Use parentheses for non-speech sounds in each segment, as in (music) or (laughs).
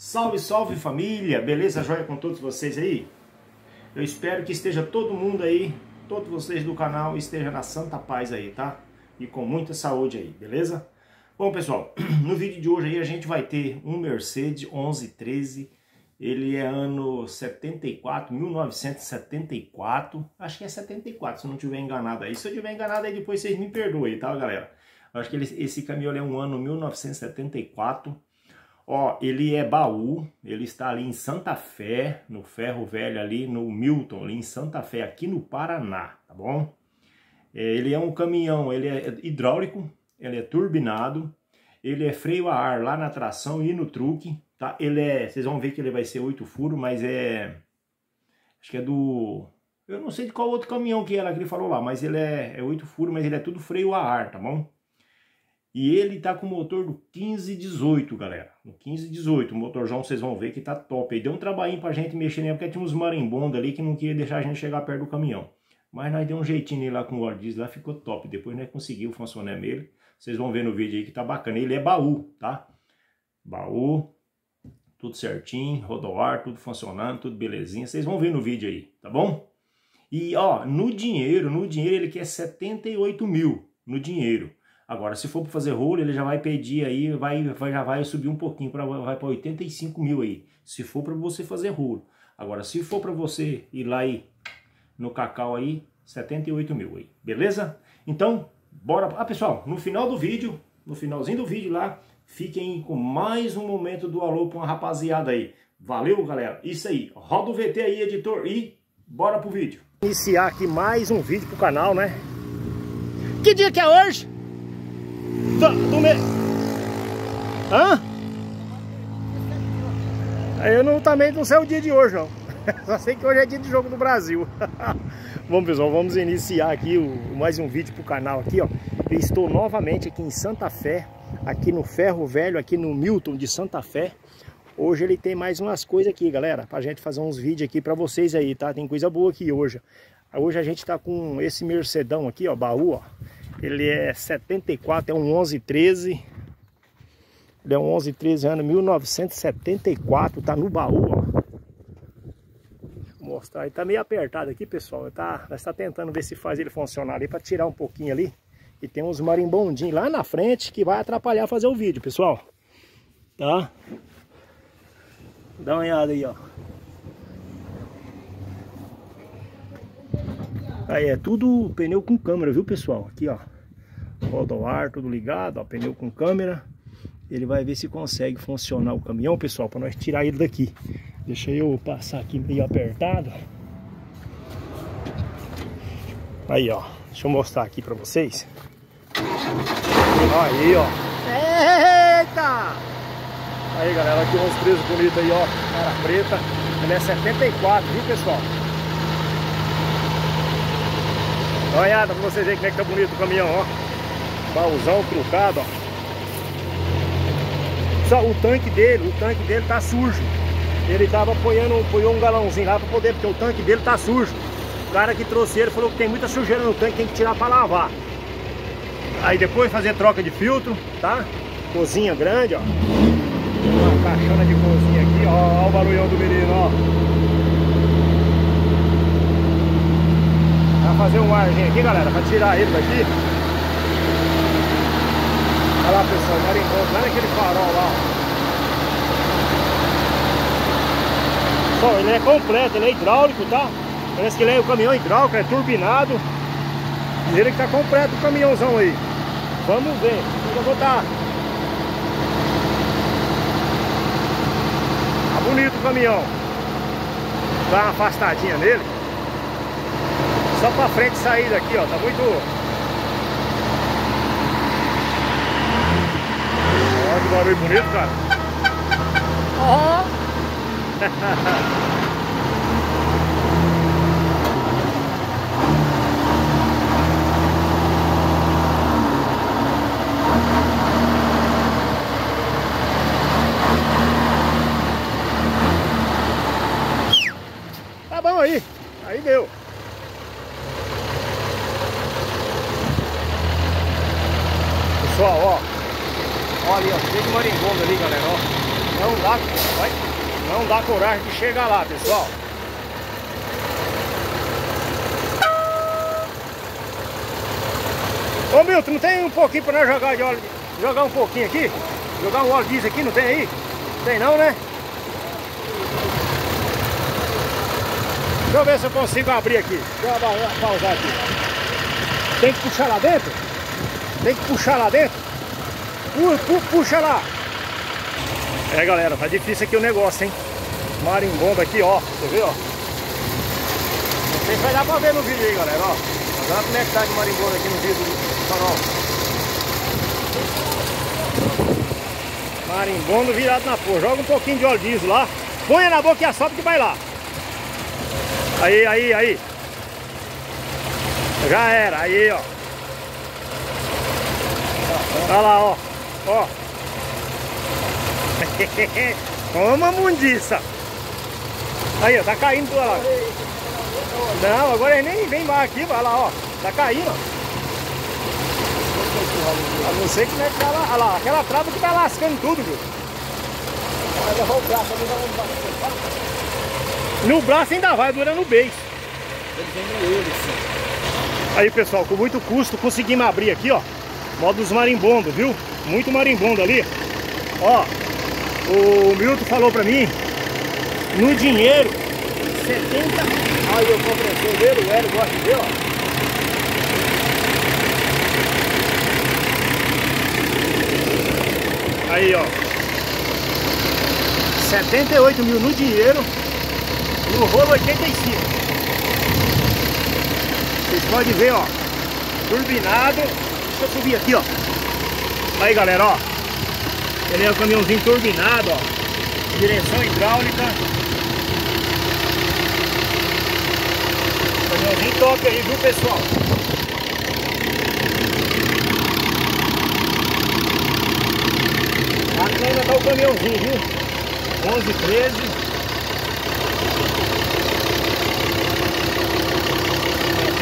Salve, salve família! Beleza, joia com todos vocês aí? Eu espero que esteja todo mundo aí, todos vocês do canal, esteja na santa paz aí, tá? E com muita saúde aí, beleza? Bom, pessoal, (clears throat) no vídeo de hoje aí a gente vai ter um Mercedes 1113, ele é ano 74, 1974, acho que é 74, se não tiver enganado aí. Se eu tiver enganado aí, depois vocês me perdoem, tá, galera? Acho que ele, esse caminhão é um ano 1974, Ó, ele é baú, ele está ali em Santa Fé, no Ferro Velho ali, no Milton, ali em Santa Fé, aqui no Paraná, tá bom? É, ele é um caminhão, ele é hidráulico, ele é turbinado, ele é freio a ar lá na tração e no truque, tá? Ele é, vocês vão ver que ele vai ser oito furos, mas é, acho que é do, eu não sei de qual outro caminhão que era que ele falou lá, mas ele é, é oito furos, mas ele é tudo freio a ar, tá bom? E ele tá com o motor do 1518, galera. No 1518, o motorzão vocês vão ver que tá top. Aí deu um trabalhinho pra gente mexer nele, porque tinha uns marimbondos ali que não queria deixar a gente chegar perto do caminhão. Mas nós deu um jeitinho nele lá com o óleo lá ficou top. Depois nós conseguimos funcionar nele. Vocês vão ver no vídeo aí que tá bacana. Ele é baú, tá? Baú, tudo certinho, rodoar, tudo funcionando, tudo belezinha. Vocês vão ver no vídeo aí, tá bom? E ó, no dinheiro, no dinheiro ele quer 78 mil no dinheiro. Agora, se for para fazer rolo, ele já vai pedir aí, vai, vai, já vai subir um pouquinho, pra, vai para 85 mil aí. Se for para você fazer rolo. Agora, se for para você ir lá aí no cacau aí, 78 mil aí. Beleza? Então, bora. Ah, pessoal, no final do vídeo, no finalzinho do vídeo lá, fiquem com mais um momento do alô para uma rapaziada aí. Valeu, galera. Isso aí. Roda o VT aí, editor, e bora pro vídeo. Iniciar aqui mais um vídeo pro canal, né? Que dia que é hoje? Do, do me... Hã? Eu não, também não sei o dia de hoje, não. (laughs) Só sei que hoje é dia de jogo do Brasil. (laughs) Bom, pessoal, vamos iniciar aqui o, mais um vídeo pro canal aqui, ó. Eu estou novamente aqui em Santa Fé, aqui no Ferro Velho, aqui no Milton de Santa Fé. Hoje ele tem mais umas coisas aqui, galera, pra gente fazer uns vídeos aqui pra vocês aí, tá? Tem coisa boa aqui hoje. Hoje a gente tá com esse Mercedão aqui, ó, baú, ó. Ele é 74, é um 1113. Ele é um 1113 ano 1974, tá no baú, ó. Vou mostrar, ele tá meio apertado aqui, pessoal. Tá, nós tá tentando ver se faz ele funcionar ali para tirar um pouquinho ali. E tem uns marimbondinhos lá na frente que vai atrapalhar fazer o vídeo, pessoal. Tá? Dá uma olhada aí, ó. Aí é tudo pneu com câmera, viu pessoal? Aqui ó, roda ao ar, tudo ligado, ó, pneu com câmera. Ele vai ver se consegue funcionar o caminhão, pessoal, para nós tirar ele daqui. Deixa eu passar aqui meio apertado. Aí ó, deixa eu mostrar aqui para vocês. Aí ó, eita! Aí galera, aqui uns presos bonitos aí ó, cara preta. Ele é 74, viu pessoal? Olhada pra vocês verem como é que tá bonito o caminhão, ó. Baúzão trucado, ó. Só o tanque dele, o tanque dele tá sujo. Ele tava apoiando, apoiou um galãozinho lá pra poder, porque o tanque dele tá sujo. O cara que trouxe ele falou que tem muita sujeira no tanque, tem que tirar pra lavar. Aí depois fazer troca de filtro, tá? Cozinha grande, ó. Uma caixona de cozinha aqui, ó. Ó o barulhão do menino, ó. Fazer um arzinho aqui, galera, pra tirar ele daqui. Olha lá, pessoal, marimbondo, lá naquele farol lá, Pessoal, ele é completo, ele é hidráulico, tá? Parece que ele é o caminhão hidráulico, é turbinado. E ele que tá completo o caminhãozão aí. Vamos ver. Eu vou dar. Tá bonito o caminhão. Dá uma afastadinha nele. Só pra frente sair daqui, ó. Tá muito... Olha que barulho bonito, cara. Ó. Tá bom aí. Aí deu. Pessoal, ó. Olha ó. Cheio de marimbondo ali, galera, ó. Não dá, vai, não dá coragem de chegar lá, pessoal. Ô Milton, não tem um pouquinho pra nós jogar de óleo, jogar um pouquinho aqui? Jogar um óleo diesel aqui, não tem aí? Tem não, né? Deixa eu ver se eu consigo abrir aqui. Deixa eu pausar aqui. Tem que puxar lá dentro? Tem que puxar lá dentro? puxa lá. É galera, tá difícil aqui o negócio, hein? Marimbondo aqui, ó. Você vê, ó. Não sei se vai dar pra ver no vídeo aí, galera, ó. Olha como é que tá de marimbondo aqui no vídeo do canal. Marimbondo virado na porra. Joga um pouquinho de óleo diesel lá. Põe na boca e assopra que vai lá. Aí, aí, aí. Já era, aí, ó. Olha lá, ó. Ó. (laughs) Toma mundiça. Aí, ó, tá caindo tudo lá. Não, agora ele nem vem mais aqui, vai lá, ó. Tá caindo, ó. Eu não sei como é que tá lá. Olha lá, aquela trava que tá lascando tudo, viu? No braço ainda vai, dura no beijo. Aí, pessoal, com muito custo conseguimos abrir aqui, ó. Modo dos marimbondos, viu? Muito marimbondo ali. Ó, o Milton falou pra mim, no dinheiro, 70... Aí o compressor dele, o Hélio gosta de ver, ó. Aí, ó. 78 mil no dinheiro, no rolo 85. Vocês podem ver, ó. Turbinado. Eu subir aqui, ó. Aí galera, ó. Ele é o caminhãozinho turbinado, ó. Direção hidráulica. Caminhãozinho top aí, viu pessoal? Aqui ainda tá o caminhãozinho, viu? 11, 13.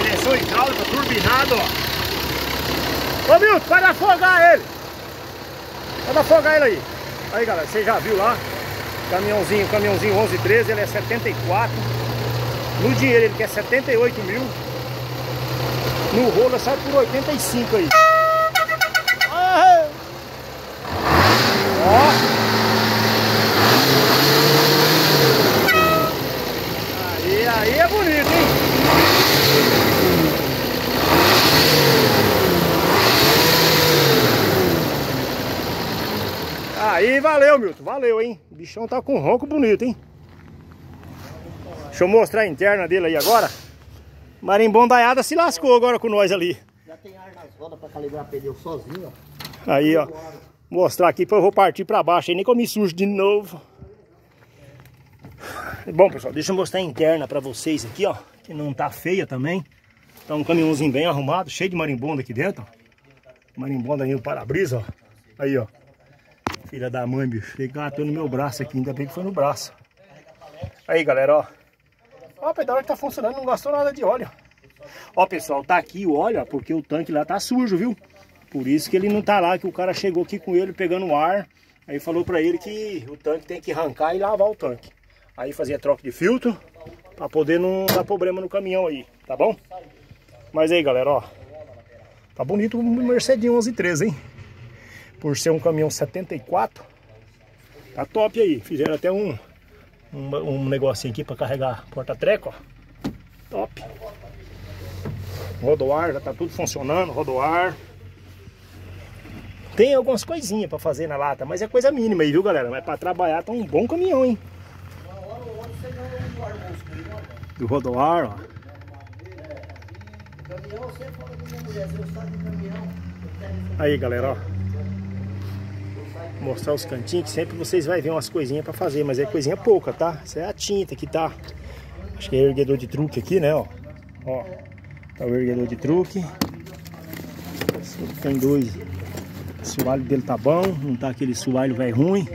Direção hidráulica, turbinado, ó. Ô Milton, vai afogar ele! Vamos afogar ele aí. Aí, galera, você já viu lá? Caminhãozinho, caminhãozinho 1113, ele é 74. No dinheiro ele quer 78 mil. No rolo sai por 85 aí. Ó. Aí, aí é bonito, hein? Valeu, hein? O bichão tá com ronco bonito, hein? Deixa eu mostrar a interna dele aí agora. Marimbondaiada se lascou agora com nós ali. Já tem ar nas rodas pra calibrar pneu sozinho, ó. Aí, ó. Mostrar aqui, eu vou partir pra baixo aí, nem comi sujo de novo. Bom, pessoal, deixa eu mostrar a interna pra vocês aqui, ó. Que não tá feia também. Tá um caminhãozinho bem arrumado, cheio de marimbondo aqui dentro, ó. Marimbondo aí no para-brisa, ó. Aí, ó. Filha da mãe, bicho. Ele gatou no meu braço aqui, ainda bem que foi no braço. Aí, galera, ó. Ó, o pedal tá funcionando, não gastou nada de óleo. Ó, pessoal, tá aqui o óleo, ó, porque o tanque lá tá sujo, viu? Por isso que ele não tá lá, que o cara chegou aqui com ele pegando ar. Aí falou pra ele que o tanque tem que arrancar e lavar o tanque. Aí fazia troca de filtro, pra poder não dar problema no caminhão aí, tá bom? Mas aí, galera, ó. Tá bonito o Mercedes 1113, hein? Por ser um caminhão 74. Tá top aí. Fizeram até um, um, um negocinho aqui para carregar porta-treco, ó. Top. Rodoar, já tá tudo funcionando, rodoar. Tem algumas coisinhas para fazer na lata, mas é coisa mínima aí, viu, galera? Mas para trabalhar tá um bom caminhão, hein? Do rodoar, ó. Aí, galera, ó mostrar os cantinhos, que sempre vocês vão ver umas coisinhas para fazer, mas é coisinha pouca, tá? Isso é a tinta que tá. Acho que é erguedor de truque aqui, né, ó. Ó, tá o erguedor de truque. Tem dois. O sualho dele tá bom, não tá aquele sualho velho ruim.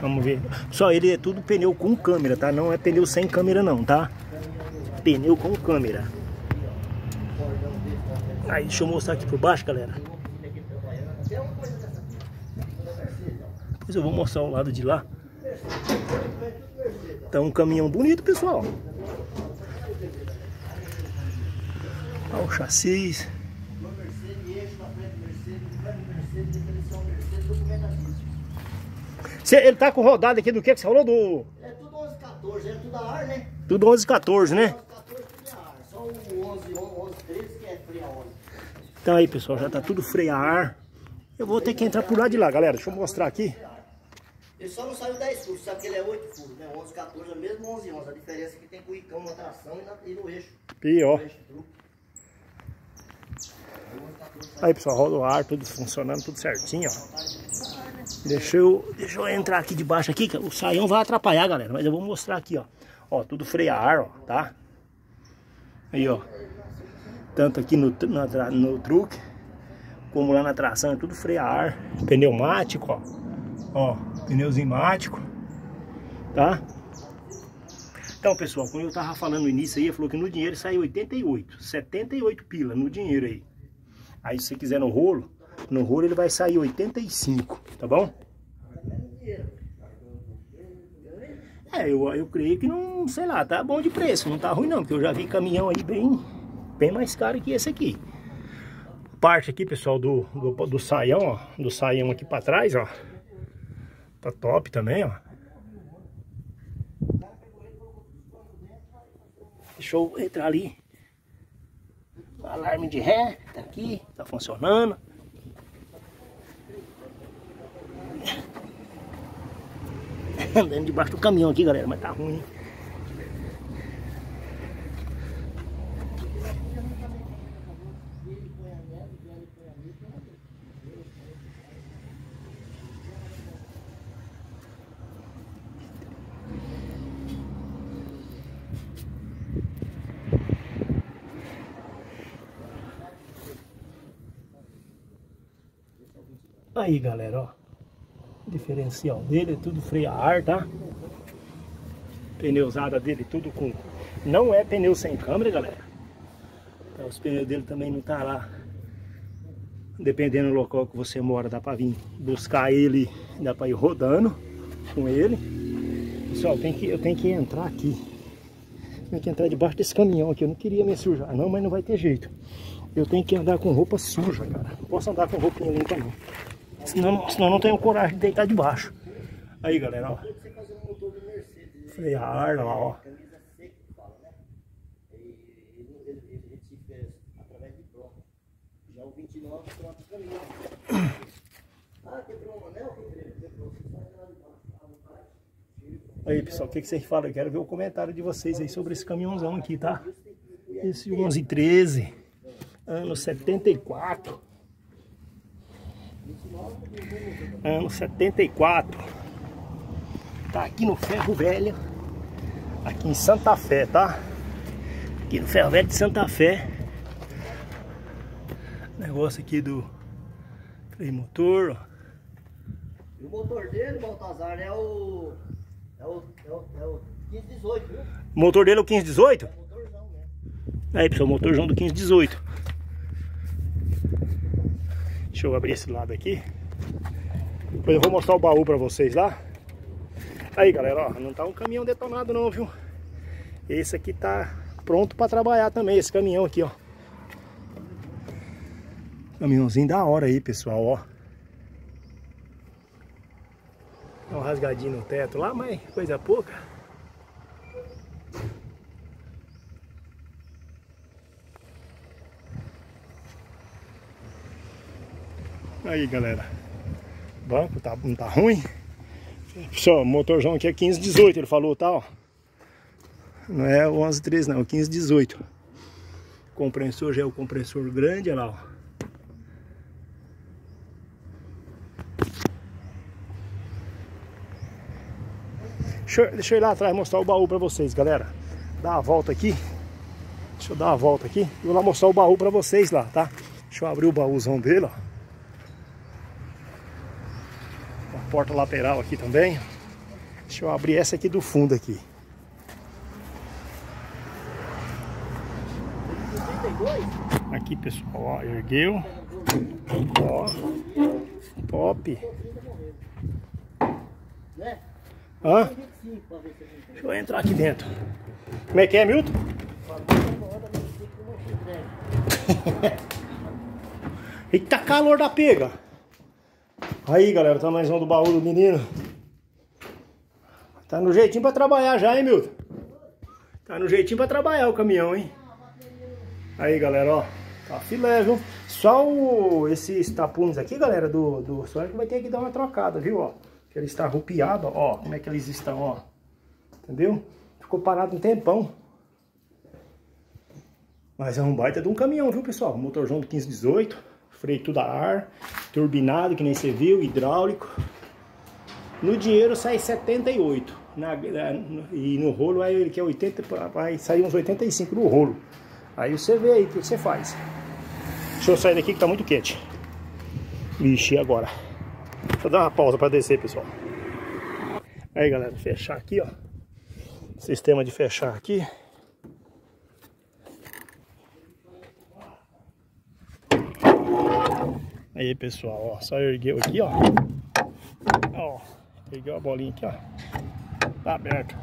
Vamos ver. Só ele é tudo pneu com câmera, tá? Não é pneu sem câmera não, tá? Pneu com câmera. Aí, deixa eu mostrar aqui por baixo, galera. Depois eu vou mostrar o lado de lá. Tá um caminhão bonito, pessoal. Olha o chassi. Cê, ele tá com rodada aqui do que que você falou? Do... É tudo 11, 14, é tudo a ar, né? Tudo 11, 14, né? 11, 14 tudo a ar. Só o 11, 11, 13 que é freio a 11. Então aí, pessoal, já tá tudo freio a ar. Eu vou ter que entrar por lá de lá, galera. Deixa eu mostrar aqui. Ele só não saiu 10 furos, sabe que ele é 8 furos, né? 11, 14 é mesmo 11, 11. A diferença é que tem com o Icão na tração e, na, e no eixo. Pior. No eixo. Aí, pessoal, roda o ar, tudo funcionando, tudo certinho, ó. Deixa eu, deixa eu entrar aqui debaixo aqui, que o saião vai atrapalhar, galera. Mas eu vou mostrar aqui, ó. Ó, tudo freio a ar, ó, tá? Aí, ó. Tanto aqui no, na no truque, como lá na tração, é tudo freio a ar. Pneumático, ó. Ó, pneuzinho mático, tá? Então, pessoal, como eu tava falando no início aí, ele falou que no dinheiro saiu 88, 78 pila no dinheiro aí. Aí, se você quiser no rolo, no rolo ele vai sair 85, tá bom? É, eu, eu creio que não, sei lá, tá bom de preço, não tá ruim não, porque eu já vi caminhão aí bem, bem mais caro que esse aqui. Parte aqui, pessoal, do, do, do saião, ó, do saião aqui pra trás, ó. Tá top também, ó. Deixa eu entrar ali. O alarme de ré, tá aqui, tá funcionando. (laughs) Andando debaixo do caminhão aqui, galera, mas tá ruim. hein? Aí, galera, ó. Diferencial dele é tudo freio a ar, tá? Pneusada dele tudo com... Não é pneu sem câmera, galera. Então, os pneus dele também não tá lá. Dependendo do local que você mora, dá pra vir buscar ele, dá pra ir rodando com ele. Pessoal, tem que, eu tenho que entrar aqui. Tenho que entrar debaixo desse caminhão aqui. Eu não queria me sujar, não, mas não vai ter jeito. Eu tenho que andar com roupa suja, cara. Não posso andar com roupinha limpa, não. Senão, senão não tenho coragem de deitar debaixo. Aí, galera, ó. Você fazer motor do Mercedes, Freio a ar, lá, ó. camisa seca que fala? Ele, ele, ele, ele retifica através de troca. Já o 29 troca o caminho. Ah, lá baixo. Aí, pessoal, o que, que vocês falam? Eu quero ver o comentário de vocês aí sobre esse caminhãozão aqui, tá? Esse 1113, ano 74. Ano 74. Tá aqui no Ferro Velho, aqui em Santa Fé, tá? Aqui no Ferro Velho de Santa Fé. Negócio aqui do freio motor, ó. E o motor dele, Baltazar, é o. É o. É o, é o 1518, viu? O motor dele é o 1518? É o motorzão mesmo. Aí, pessoal, motorzão do 1518. Deixa eu abrir esse lado aqui. Depois eu vou mostrar o baú pra vocês lá. Aí, galera, ó, não tá um caminhão detonado não, viu? Esse aqui tá pronto pra trabalhar também, esse caminhão aqui, ó. Caminhãozinho da hora aí, pessoal, ó. Dá um rasgadinho no teto lá, mas coisa pouca. Aí, galera. Banco tá, não tá ruim. Pessoal, motorzão aqui é 1518, ele falou, tá, ó. Não é o 1113 não, é o 1518. Compressor já é o compressor grande, olha lá, ó. Deixa eu, deixa eu ir lá atrás mostrar o baú pra vocês, galera. Dá uma volta aqui. Deixa eu dar uma volta aqui. Vou lá mostrar o baú pra vocês lá, tá? Deixa eu abrir o baúzão dele, ó. Uma porta lateral aqui também. Deixa eu abrir essa aqui do fundo aqui. 32? Aqui, pessoal, ó, ergueu. Ó, top. Hã? 25 pra ver se a gente Deixa eu entrar aqui dentro. Como é que é, Milton? fala. Roda 25 que não se entrega. Eita calor da pega! Aí galera, tá mais um do baú do menino. Tá no jeitinho pra trabalhar já, hein, Milton? Tá no jeitinho pra trabalhar o caminhão, hein? Aí galera, ó. Tá filé, viu? Só o, esses tapumes aqui, galera, do, do Sonic vai ter que dar uma trocada, viu? Ó, que ele está rupiado, ó. Como é que eles estão, ó. Entendeu? Ficou parado um tempão. Mas é um baita de um caminhão, viu, pessoal? Motorzão do 1518, freio tudo a ar, turbinado, que nem você viu, hidráulico. No dinheiro sai 78. Na, e no rolo aí ele quer 80, vai sair uns 85 no rolo. Aí você vê aí o que você faz. Deixa eu sair daqui que tá muito quente. Vixe, agora? Deixa eu dar uma pausa para descer, pessoal. Aí, galera, fechar aqui, ó. Sistema de fechar aqui. Aí, pessoal, ó, só ergueu aqui, ó. Ó, ergueu a bolinha aqui, ó. Tá aberto.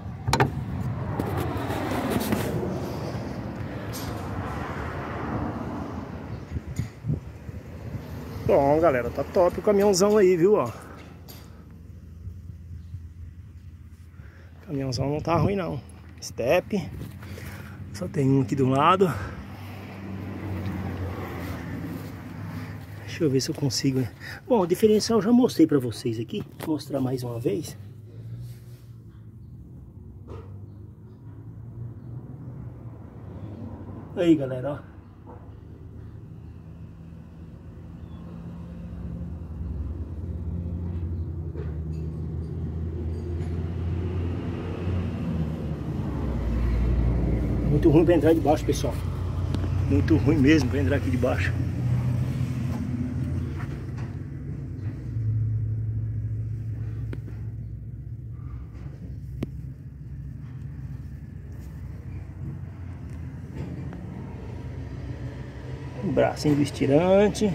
Bom, galera, tá top o caminhãozão aí, viu, ó. Caminhãozão não tá ruim, não. Step. Só tem um aqui do lado. Deixa eu ver se eu consigo. né? Bom, o diferencial eu já mostrei pra vocês aqui. Vou mostrar mais uma vez. Aí, galera, ó. Muito ruim pra entrar de baixo, pessoal. Muito ruim mesmo pra entrar aqui de baixo. Bracinho do estirante.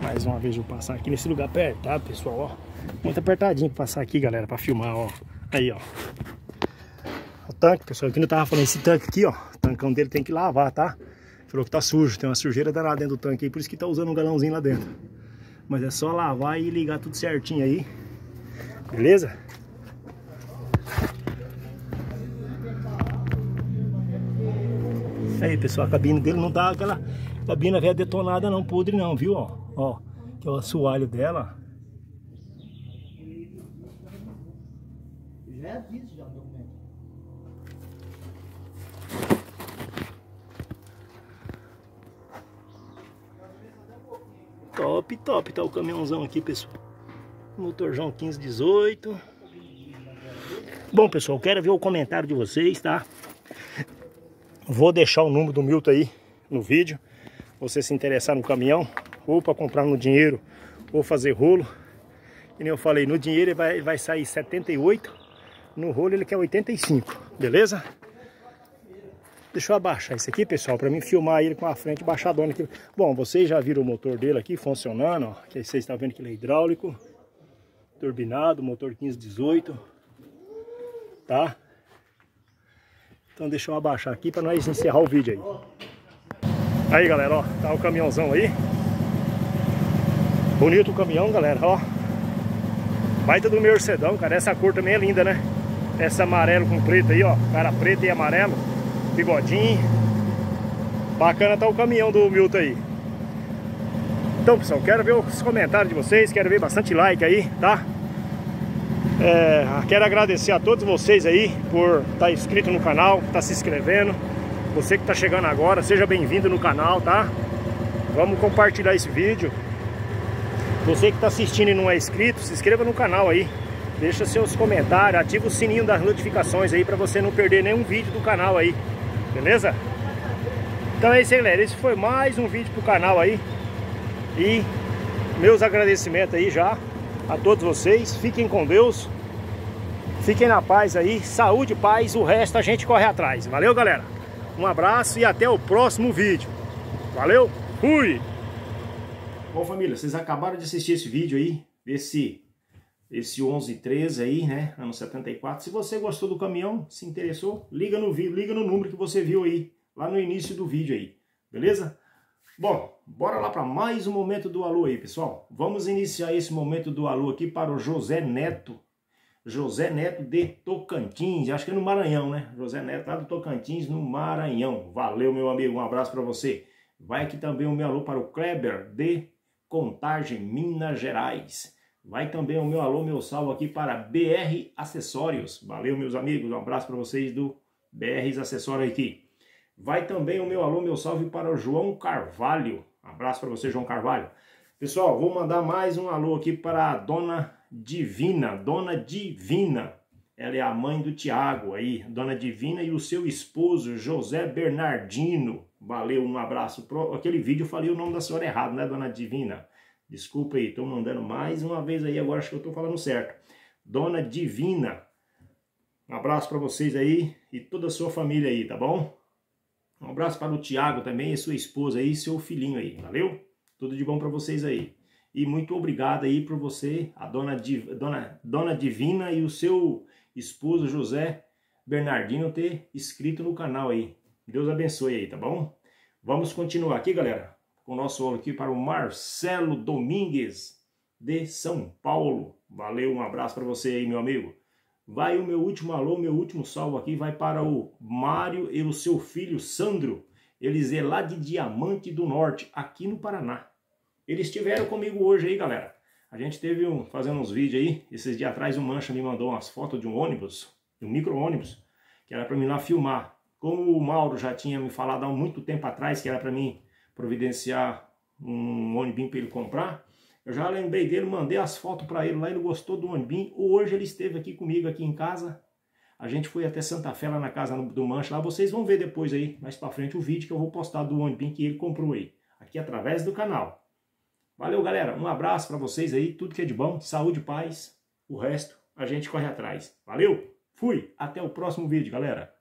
Mais uma vez eu vou passar aqui nesse lugar apertado, pessoal, ó. Muito apertadinho pra passar aqui, galera, pra filmar, ó. Aí, ó. O tanque, pessoal, aqui não tava falando, esse tanque aqui, ó. O tancão dele tem que lavar, tá? Falou que tá sujo, tem uma sujeira danada dentro do tanque aí, por isso que tá usando um galãozinho lá dentro. Mas é só lavar e ligar tudo certinho aí. Beleza? Aí, pessoal, a cabine dele não tá aquela cabine velha detonada não, podre não, viu? Ó, ó, que é o assoalho dela. Já disse já no documento. Top, top, tá o caminhãozão aqui, pessoal. Motorzão 1518. Bom, pessoal, quero ver o comentário de vocês, tá? Vou deixar o número do Milton aí no vídeo. Você se interessar no caminhão, ou para comprar no dinheiro, ou fazer rolo. E nem eu falei, no dinheiro ele vai, vai sair 78, no rolo ele quer 85, beleza? Deixa eu abaixar isso aqui, pessoal, para mim filmar ele com a frente baixadona aqui. Bom, vocês já viram o motor dele aqui funcionando, ó. Que vocês estão vendo que ele é hidráulico, turbinado, motor 1518, tá? Então deixa eu abaixar aqui para nós encerrar o vídeo aí. Aí, galera, ó, tá o caminhãozão aí. Bonito o caminhão, galera, ó. Baita do Mercedão, cara. Essa cor também é linda, né? Essa amarelo com preto aí, ó. Cara preto e amarelo. Bigodinho. Bacana tá o caminhão do Milton aí. Então, pessoal, quero ver os comentários de vocês. Quero ver bastante like aí, tá? É, quero agradecer a todos vocês aí por estar inscrito no canal, estar se inscrevendo. Você que está chegando agora, seja bem-vindo no canal, tá? Vamos compartilhar esse vídeo. Você que está assistindo e não é inscrito, se inscreva no canal aí. Deixa seus comentários, ativa o sininho das notificações aí para você não perder nenhum vídeo do canal aí. Beleza? Então é isso aí, galera. Esse foi mais um vídeo pro canal aí. E meus agradecimentos aí já a todos vocês. Fiquem com Deus. Fiquem na paz aí. Saúde, paz. O resto a gente corre atrás. Valeu, galera. Um abraço e até o próximo vídeo. Valeu. Fui. Bom, família, vocês acabaram de assistir esse vídeo aí, desse esse 1113 aí, né, ano 74. Se você gostou do caminhão, se interessou, liga no liga no número que você viu aí, lá no início do vídeo aí, beleza? Bom, bora lá para mais um momento do alô aí, pessoal. Vamos iniciar esse momento do alô aqui para o José Neto. José Neto de Tocantins, acho que é no Maranhão, né? José Neto lá do Tocantins, no Maranhão. Valeu, meu amigo, um abraço para você. Vai aqui também o meu alô para o Kleber de Contagem, Minas Gerais. Vai também o meu alô, meu salve aqui para BR Acessórios. Valeu, meus amigos. Um abraço para vocês do BR Acessórios aqui. Vai também o meu alô, meu salve para o João Carvalho. Abraço para você, João Carvalho. Pessoal, vou mandar mais um alô aqui para a Dona Divina. Dona Divina. Ela é a mãe do Tiago aí, Dona Divina e o seu esposo José Bernardino. Valeu, um abraço. Aquele vídeo eu falei o nome da senhora errado, né, Dona Divina? Desculpa aí, estou mandando mais uma vez aí, agora acho que eu estou falando certo. Dona Divina, um abraço para vocês aí e toda a sua família aí, tá bom? Um abraço para o Tiago também, e sua esposa aí, e seu filhinho aí, valeu? Tudo de bom para vocês aí. E muito obrigado aí por você, a dona, Div, dona, dona Divina e o seu esposo José Bernardino ter inscrito no canal aí. Deus abençoe aí, tá bom? Vamos continuar aqui, galera com o nosso olho aqui para o Marcelo Domingues, de São Paulo. Valeu, um abraço para você aí, meu amigo. Vai o meu último alô, meu último salvo aqui, vai para o Mário e o seu filho Sandro. Eles é lá de Diamante do Norte, aqui no Paraná. Eles estiveram comigo hoje aí, galera. A gente teve um, fazendo uns vídeos aí, esses dias atrás o Mancha me mandou umas fotos de um ônibus, de um micro-ônibus, que era para mim lá filmar. Como o Mauro já tinha me falado há muito tempo atrás que era para mim providenciar um ônibus para ele comprar. Eu já lembrei dele, mandei as fotos para ele lá, ele gostou do ônibus. Hoje ele esteve aqui comigo aqui em casa. A gente foi até Santa Fé lá na casa do Mancha lá. Vocês vão ver depois aí, mais para frente, o vídeo que eu vou postar do ônibus que ele comprou aí. Aqui através do canal. Valeu, galera. Um abraço para vocês aí. Tudo que é de bom. Saúde paz. O resto a gente corre atrás. Valeu. Fui. Até o próximo vídeo, galera.